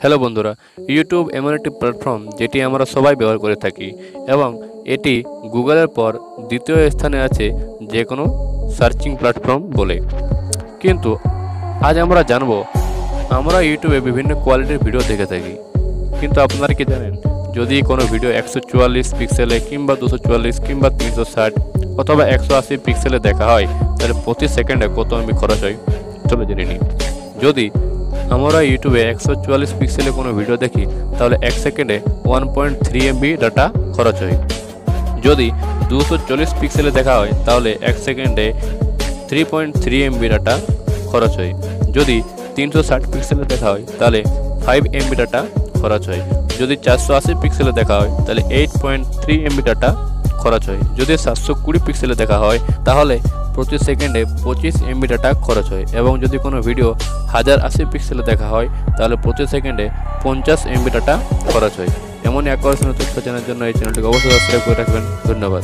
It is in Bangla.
হ্যালো বন্ধুরা ইউটিউব এমন একটি প্ল্যাটফর্ম যেটি আমরা সবাই ব্যবহার করে থাকি এবং এটি গুগলের পর দ্বিতীয় স্থানে আছে যে কোনো সার্চিং প্ল্যাটফর্ম বলে। কিন্তু আজ আমরা জানব, আমরা ইউটিউবে বিভিন্ন কোয়ালিটির ভিডিও দেখে থাকি। কিন্তু আপনারা কি জানেন, যদি কোনো ভিডিও একশো চুয়াল্লিশ পিক্সেলে কিংবা দুশো চুয়াল্লিশ কিংবা তিনশো ষাট অথবা একশো আশি পিক্সেলে দেখা হয়, তাহলে প্রতি সেকেন্ডে কত এমবি খরচ হয়, চলো জেনে নিই। যদি আমরা ইউটিউবে একশো চুয়াল্লিশ পিক্সেলে কোনো ভিডিও দেখি, তাহলে এক সেকেন্ডে one point three MB data খরচ হয়। যদি দুশো চল্লিশ পিক্সেলে দেখা হয়, তাহলে এক সেকেন্ডে three point three MB data খরচ হয়। যদি তিনশো ষাট পিক্সেলে দেখা হয়, তাহলে ফাইভ এমবি ডাটা খরচ হয়। যদি চারশো আশি পিক্সেলে দেখা হয়, তাহলে eight point three MB data খরচ হয়। যদি সাতশো কুড়ি পিক্সেলে দেখা হয়, তাহলে প্রতি সেকেন্ডে পঁচিশ এমবি ডাটা খরচ হয় এবং যদি কোনো ভিডিও হাজার আশি পিক্সেলে দেখা হয়, তাহলে প্রতি সেকেন্ডে পঞ্চাশ এমবি ডাটা খরচ হয়। এমনই আকর্ষণীয় তথ্য জানার জন্য এই চ্যানেলটিকে অবশ্যই সাবস্ক্রাইব করে রাখবেন। ধন্যবাদ।